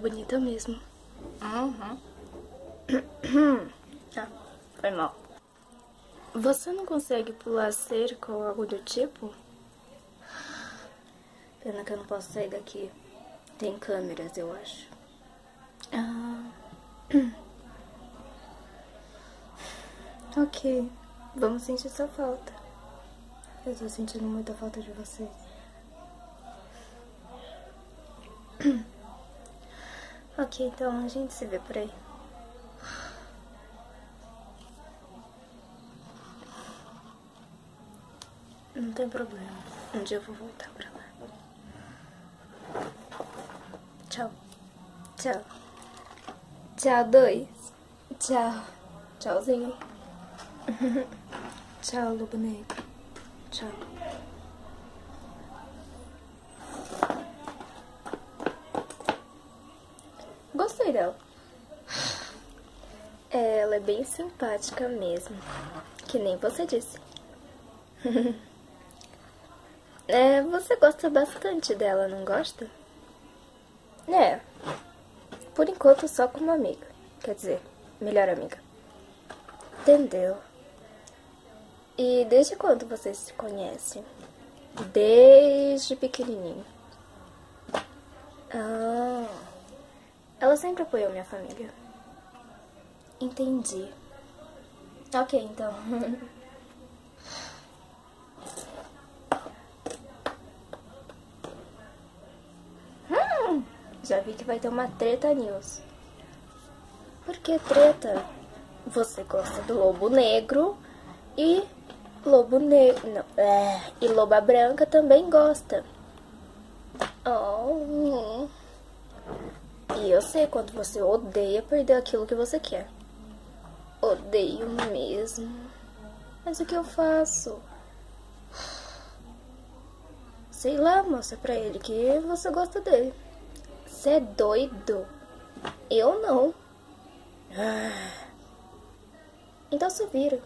bonita mesmo. Uhum. ah, foi mal. Você não consegue pular cerca ou algo do tipo? Pena que eu não posso sair daqui. Tem câmeras, eu acho. Ah. ok. Vamos sentir sua falta. Eu tô sentindo muita falta de vocês. ok, então a gente se vê por aí. Não tem problema. Um dia eu vou voltar pra lá. Tchau. Tchau. Tchau, dois. Tchau. Tchauzinho. Tchau, lobo negro. Tchau. Gostei dela. Ela é bem simpática mesmo. Que nem você disse. é, você gosta bastante dela, não gosta? É. Por enquanto só como amiga. Quer dizer, melhor amiga. Entendeu? E desde quando vocês se conhecem? Desde pequenininho. Ah. Ela sempre apoiou minha família. Entendi. Ok, então. hum, já vi que vai ter uma treta news. Por que treta? Você gosta do lobo negro e lobo negro. Não, é, e loba branca também gosta. Oh. E eu sei quando você odeia perder aquilo que você quer. Odeio mesmo. Mas o que eu faço? Sei lá, mostra pra ele que você gosta dele. Você é doido? Eu não. Ah. Então se vira.